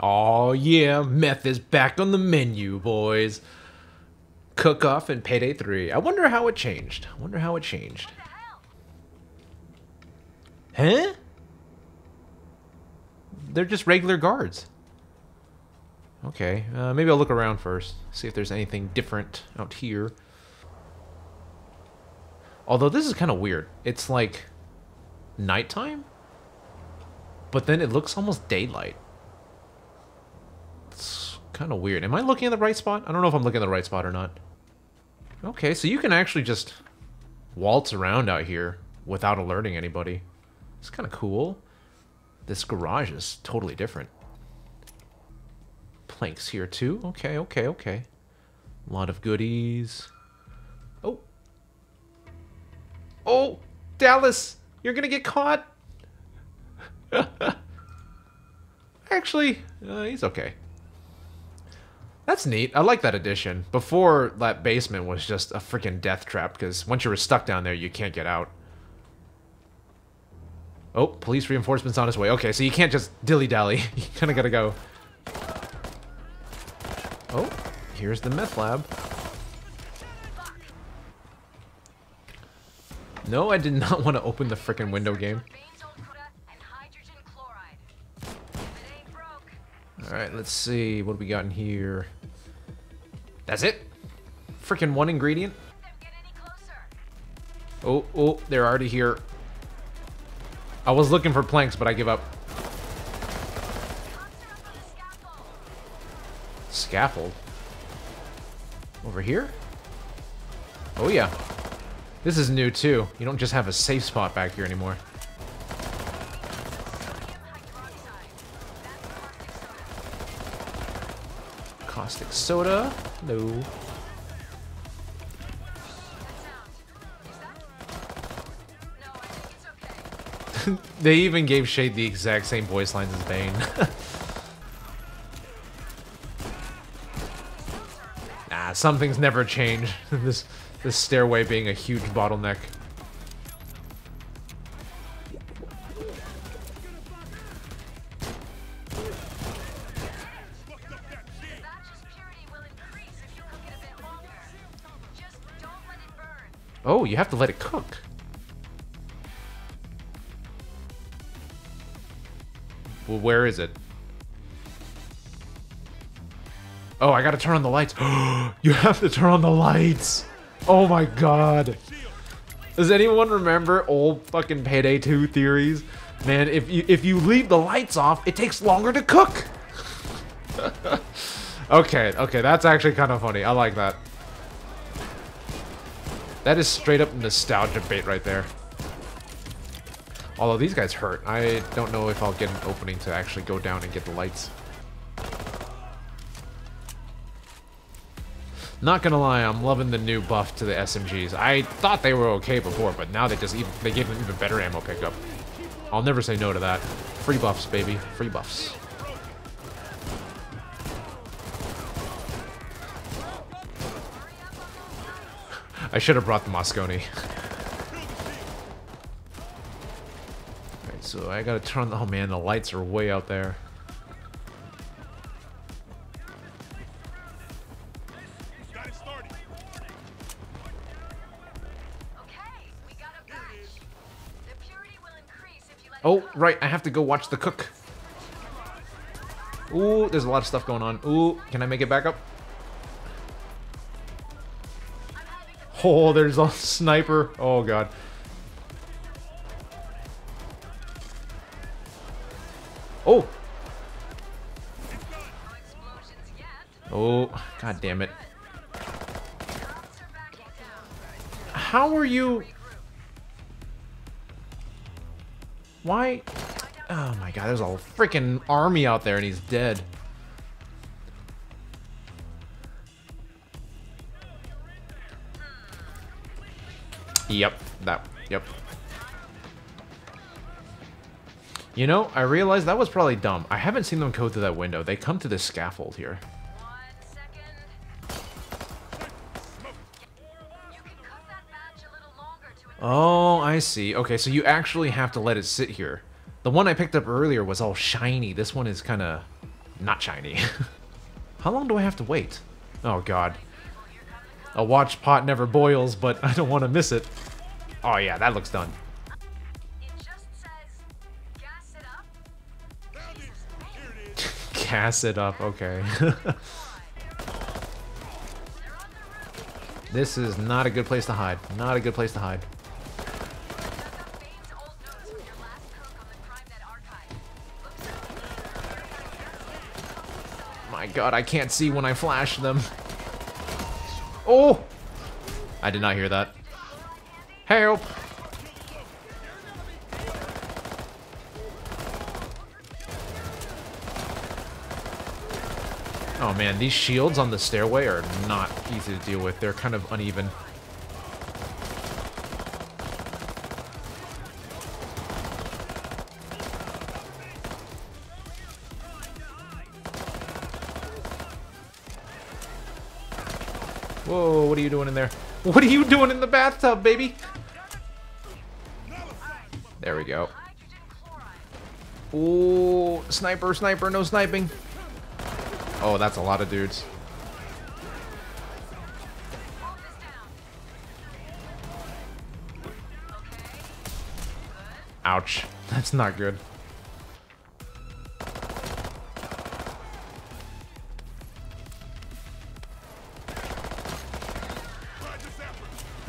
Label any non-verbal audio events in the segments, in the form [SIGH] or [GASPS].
Oh yeah, meth is back on the menu, boys. Cook Off and Payday 3. I wonder how it changed. I wonder how it changed. Huh? They're just regular guards. Okay, uh, maybe I'll look around first. See if there's anything different out here. Although this is kind of weird. It's like nighttime, but then it looks almost daylight. Kind of weird. Am I looking at the right spot? I don't know if I'm looking at the right spot or not. Okay, so you can actually just waltz around out here without alerting anybody. It's kind of cool. This garage is totally different. Planks here too. Okay, okay, okay. A lot of goodies. Oh. Oh, Dallas, you're gonna get caught. [LAUGHS] Actually, uh, he's okay. That's neat. I like that addition. Before, that basement was just a freaking death trap, because once you were stuck down there, you can't get out. Oh, police reinforcements on his way. Okay, so you can't just dilly-dally. [LAUGHS] You kind of gotta go. Oh, here's the meth lab. No, I did not [LAUGHS] want to open the freaking window game. Alright, let's see. What do we got in here? That's it? Freaking one ingredient? Oh, oh, they're already here. I was looking for planks, but I give up. Scaffold? Over here? Oh yeah. This is new too. You don't just have a safe spot back here anymore. Caustic soda. No. [LAUGHS] they even gave Shade the exact same voice lines as Bain. [LAUGHS] nah, some things never change. [LAUGHS] this this stairway being a huge bottleneck. Oh, you have to let it cook. Well, where is it? Oh, I gotta turn on the lights. [GASPS] you have to turn on the lights. Oh my god. Does anyone remember old fucking Payday 2 theories? Man, if you if you leave the lights off, it takes longer to cook. [LAUGHS] okay, okay, that's actually kind of funny. I like that. That is straight up nostalgia bait right there. Although these guys hurt. I don't know if I'll get an opening to actually go down and get the lights. Not gonna lie, I'm loving the new buff to the SMGs. I thought they were okay before, but now they just even they gave them even better ammo pickup. I'll never say no to that. Free buffs, baby. Free buffs. I should have brought the Mosconi. All right, so I gotta turn the- oh man, the lights are way out there. Oh, right, I have to go watch the cook. Ooh, there's a lot of stuff going on. Ooh, can I make it back up? Oh, there's a sniper. Oh, God. Oh! Oh, god damn it. How are you... Why? Oh my god, there's a freaking army out there and he's dead. Yep, that, yep. You know, I realized that was probably dumb. I haven't seen them go through that window. They come to the scaffold here. Oh, I see. Okay, so you actually have to let it sit here. The one I picked up earlier was all shiny. This one is kind of Not shiny. [LAUGHS] How long do I have to wait? Oh god. A watch pot never boils, but I don't want to miss it. Oh yeah, that looks done. It gas it up. Gas it up, okay. [LAUGHS] this is not a good place to hide. Not a good place to hide. Dug up Bain's old notes from your last cook on the CrimeNet archive. Looks My god, I can't see when I flash them. Oh! I did not hear that. Help! Oh man, these shields on the stairway are not easy to deal with. They're kind of uneven. Are you doing in there? What are you doing in the bathtub, baby? There we go. Ooh, sniper, sniper, no sniping. Oh, that's a lot of dudes. Ouch. [LAUGHS] That's not good.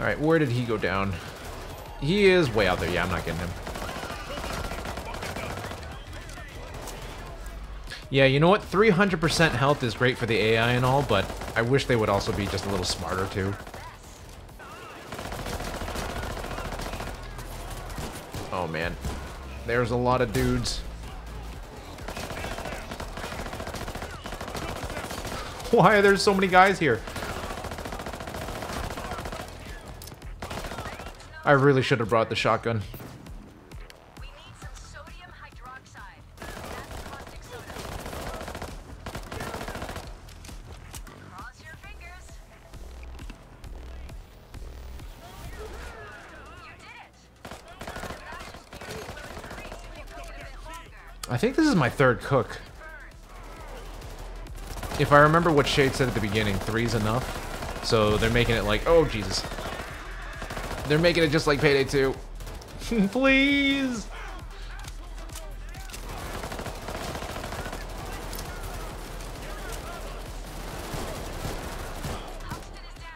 Alright, where did he go down? He is way out there. Yeah, I'm not getting him. Yeah, you know what? 300% health is great for the AI and all, but I wish they would also be just a little smarter too. Oh man. There's a lot of dudes. Why are there so many guys here? I really should have brought the shotgun. I think this is my third cook. If I remember what Shade said at the beginning, three's enough. So they're making it like, oh Jesus. They're making it just like Payday 2. [LAUGHS] Please!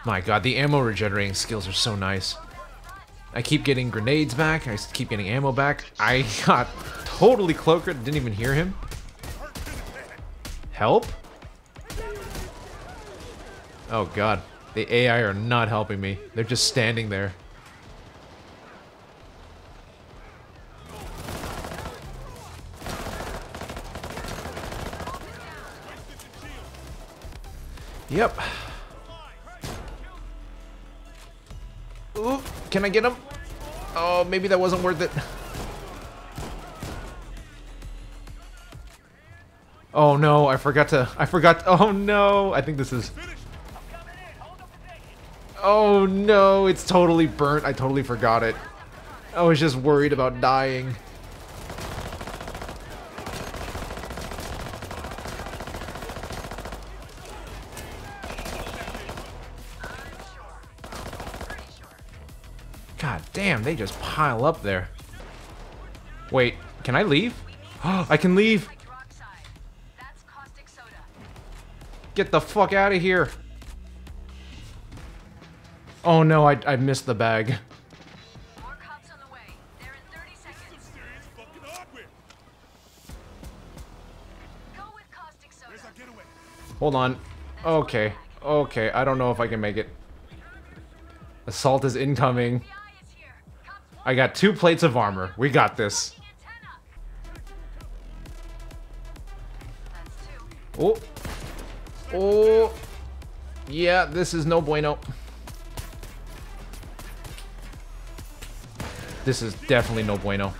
My god, the ammo regenerating skills are so nice. I keep getting grenades back, I keep getting ammo back. I [LAUGHS] got totally cloaked, didn't even hear him. Help? Oh god, the AI are not helping me. They're just standing there. Yep. Ooh, can I get him? Oh, maybe that wasn't worth it. Oh no, I forgot to, I forgot, [LAUGHS] oh no, I think this is, oh no, it's totally burnt, I totally forgot it. I was just worried about dying. God damn, they just pile up there. Wait, can I leave? [GASPS] I can leave. Get the fuck out of here. Oh no, I, I missed the bag. More cops on the way. They're in 30 seconds. Serious fucking hardware. Go with caustic soda. Where's our getaway? Hold on. Okay, okay, I don't know if I can make it. Assault is incoming. I got two plates of armor. We got this. Oh. Oh. Yeah, this is no bueno. This is definitely no bueno.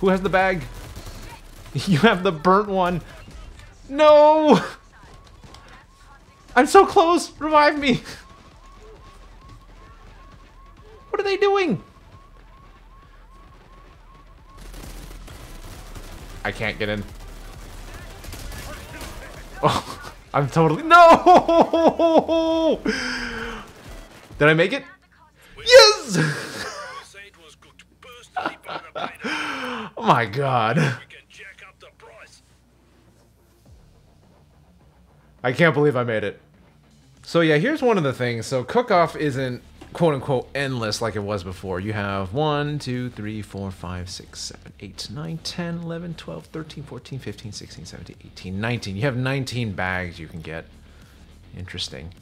Who has the bag? [LAUGHS] You have the burnt one. No! [LAUGHS] I'm so close! Revive me! [LAUGHS] What are they doing? I can't get in. [LAUGHS] Oh, I'm totally no. Did I make it? Yes. [LAUGHS] Oh my god. I can't believe I made it. So yeah, here's one of the things. So cook-off isn't quote unquote endless like it was before. You have 1, 2, 3, 4, 5, 6, 7, 8, 9, 10, 11, 12, 13, 14, 15, 16, 17, 18, 19. You have 19 bags you can get. Interesting.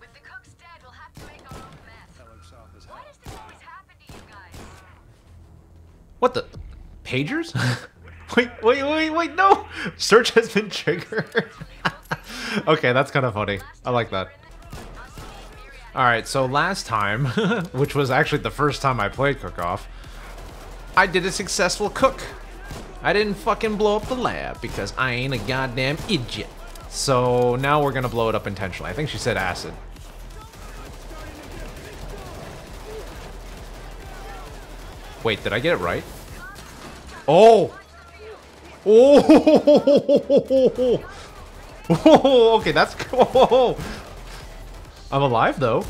With the cooks dead, we'll have to make our own mess. Why does this always happen to you guys? What the? Pagers? [LAUGHS] [LAUGHS] wait, wait, wait, wait, no! Search has been triggered. [LAUGHS] okay, that's kind of funny. I like that. Alright, so last time, [LAUGHS] which was actually the first time I played Cook Off, I did a successful cook. I didn't fucking blow up the lab because I ain't a goddamn idiot. So now we're gonna blow it up intentionally. I think she said acid. Wait, did I get it right? Oh! Oh! [LAUGHS] okay, that's cool. I'm alive though.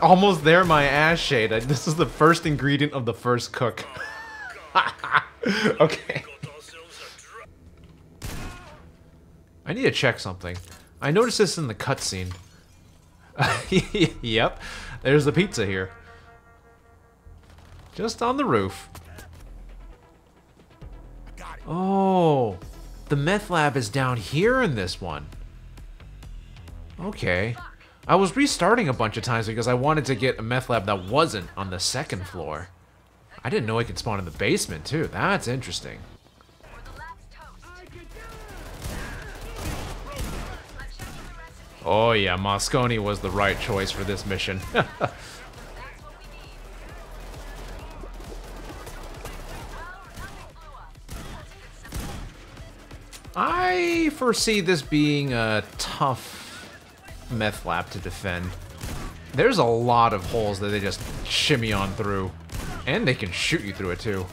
Almost there, my ass shade. This is the first ingredient of the first cook. [LAUGHS] okay. I need to check something. I noticed this in the cutscene. [LAUGHS] yep, there's the pizza here. Just on the roof. Oh, the meth lab is down here in this one. Okay. I was restarting a bunch of times because I wanted to get a meth lab that wasn't on the second floor. I didn't know it could spawn in the basement too. That's interesting. Oh yeah, Mosconi was the right choice for this mission. [LAUGHS] foresee this being a tough meth lab to defend. There's a lot of holes that they just shimmy on through. And they can shoot you through it too.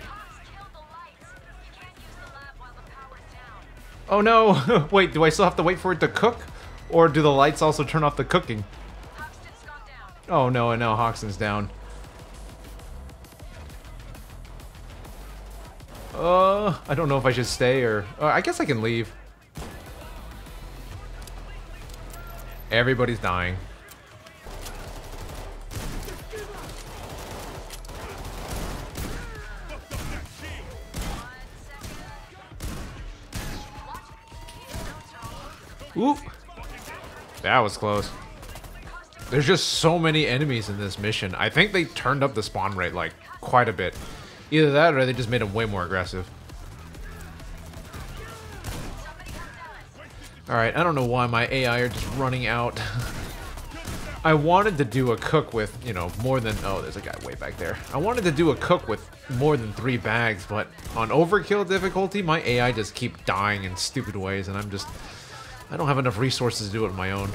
Cops killed the lights. You can't use the lab while the power's down. Oh no! [LAUGHS] Wait, do I still have to wait for it to cook? Or do the lights also turn off the cooking? Hoxton's gone down. Oh no, and now Hoxton's down. Uh, I don't know if I should stay or... Uh, I guess I can leave. Everybody's dying. Oop. That was close. There's just so many enemies in this mission. I think they turned up the spawn rate, like, quite a bit. Either that or they just made them way more aggressive. Alright, I don't know why my AI are just running out. [LAUGHS] I wanted to do a cook with, you know, more than... Oh, there's a guy way back there. I wanted to do a cook with more than three bags, but on overkill difficulty, my AI just keep dying in stupid ways, and I'm just... I don't have enough resources to do it on my own.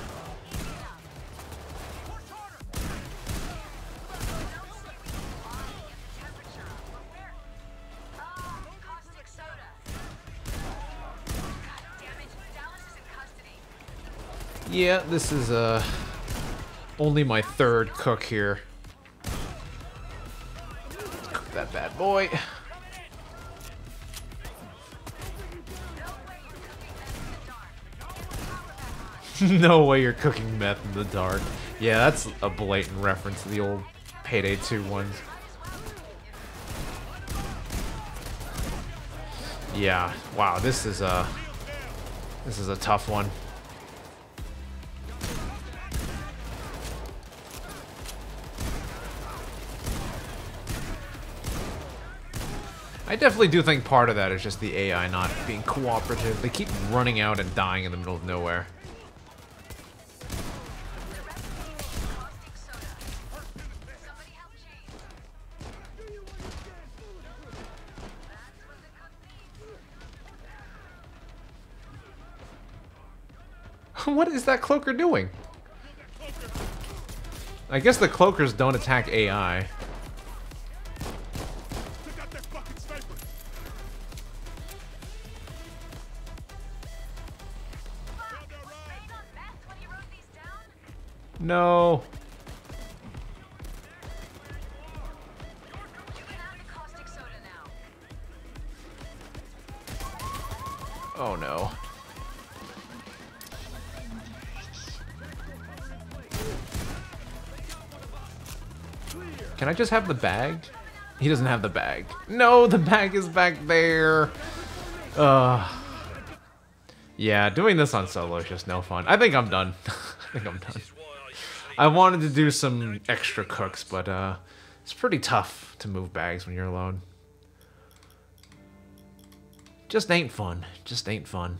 Yeah, this is uh only my third cook here. Let's cook that bad boy. [LAUGHS] No way you're cooking meth in the dark. Yeah, that's a blatant reference to the old Payday 2 ones. Yeah, wow, this is a this is a tough one. I definitely do think part of that is just the AI not being cooperative. They keep running out and dying in the middle of nowhere. [LAUGHS] what is that cloaker doing? I guess the cloakers don't attack AI. No. Oh no. Can I just have the bag? He doesn't have the bag. No, the bag is back there. Uh. Yeah, doing this on solo is just no fun. I think I'm done. [LAUGHS] I think I'm done. I wanted to do some extra cooks, but uh, it's pretty tough to move bags when you're alone. Just ain't fun. Just ain't fun.